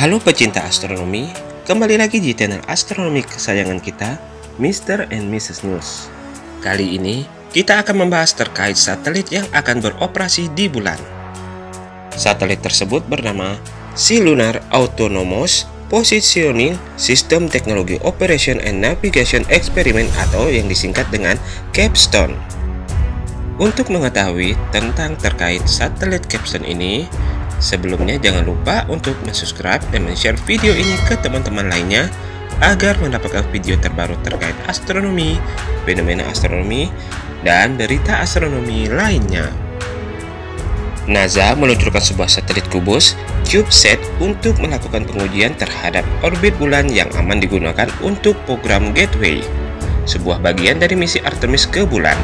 Halo pecinta astronomi, kembali lagi di channel astronomi kesayangan kita, Mr. and Mrs. News. Kali ini, kita akan membahas terkait satelit yang akan beroperasi di bulan. Satelit tersebut bernama Sea Lunar Autonomous Positioning System Technology Operation and Navigation Experiment atau yang disingkat dengan CAPSTONE. Untuk mengetahui tentang terkait satelit CAPSTONE ini, Sebelumnya jangan lupa untuk subscribe dan share video ini ke teman-teman lainnya agar mendapatkan video terbaru terkait astronomi, fenomena astronomi, dan berita astronomi lainnya. NASA meluncurkan sebuah satelit kubus CubeSat untuk melakukan pengujian terhadap orbit bulan yang aman digunakan untuk program Gateway, sebuah bagian dari misi Artemis ke bulan.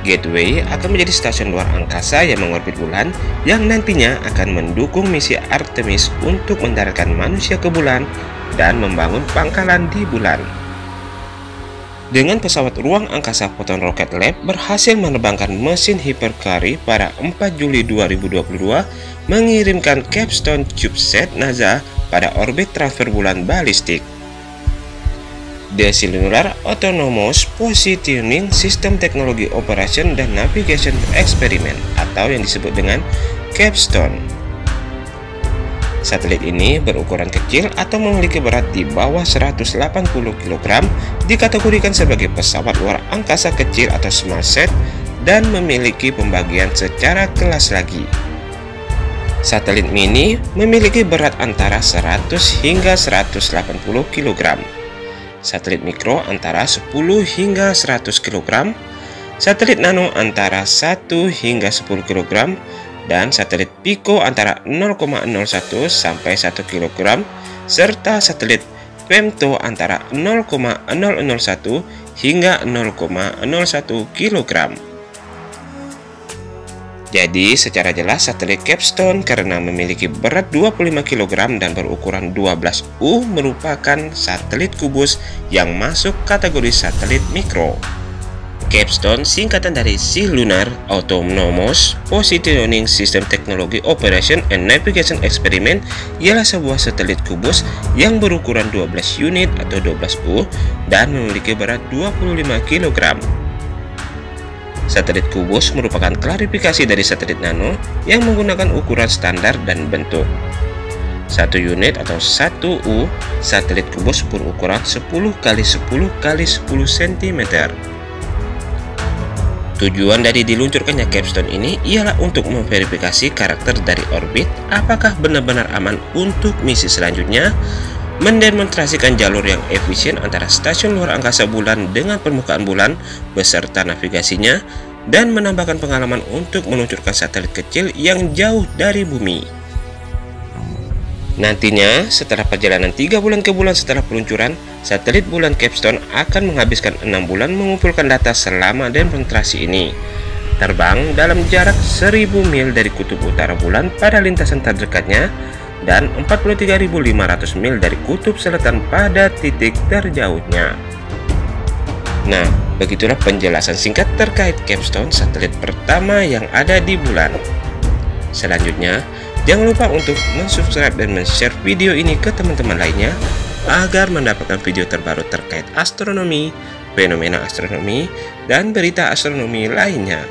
Gateway akan menjadi stasiun luar angkasa yang mengorbit bulan yang nantinya akan mendukung misi Artemis untuk mendaratkan manusia ke bulan dan membangun pangkalan di bulan. Dengan pesawat ruang angkasa Photon Rocket Lab berhasil menerbangkan mesin Hypercarry pada 4 Juli 2022 mengirimkan Capstone CubeSat NASA pada orbit transfer bulan balistik. The Cellular Autonomous Positioning System Technology Operation dan Navigation Experiment atau yang disebut dengan CAPSTONE. Satelit ini berukuran kecil atau memiliki berat di bawah 180 kg, dikategorikan sebagai pesawat luar angkasa kecil atau small set dan memiliki pembagian secara kelas lagi. Satelit mini memiliki berat antara 100 hingga 180 kg satelit mikro antara 10 hingga 100 kg, satelit nano antara 1 hingga 10 kg, dan satelit pico antara 0,01 sampai 1 kg, serta satelit femto antara 0,001 hingga 0,01 kg. Jadi secara jelas satelit Capstone karena memiliki berat 25 kg dan berukuran 12U merupakan satelit kubus yang masuk kategori satelit mikro. Capstone singkatan dari Sea Lunar Autonomous Positioning System Technology Operation and Navigation Experiment ialah sebuah satelit kubus yang berukuran 12 unit atau 12U dan memiliki berat 25 kg. Satelit kubus merupakan klarifikasi dari satelit nano yang menggunakan ukuran standar dan bentuk. Satu unit atau 1U satelit kubus berukuran 10 x 10 x 10 cm. Tujuan dari diluncurkannya capstone ini ialah untuk memverifikasi karakter dari orbit apakah benar-benar aman untuk misi selanjutnya mendemonstrasikan jalur yang efisien antara stasiun luar angkasa bulan dengan permukaan bulan beserta navigasinya dan menambahkan pengalaman untuk meluncurkan satelit kecil yang jauh dari bumi. Nantinya, setelah perjalanan 3 bulan ke bulan setelah peluncuran, satelit bulan Capstone akan menghabiskan 6 bulan mengumpulkan data selama demonstrasi ini. Terbang dalam jarak 1000 mil dari kutub utara bulan pada lintasan terdekatnya dan 43.500 mil dari kutub selatan pada titik terjauhnya. Nah, begitulah penjelasan singkat terkait capstone satelit pertama yang ada di bulan. Selanjutnya, jangan lupa untuk subscribe dan share video ini ke teman-teman lainnya agar mendapatkan video terbaru terkait astronomi, fenomena astronomi, dan berita astronomi lainnya.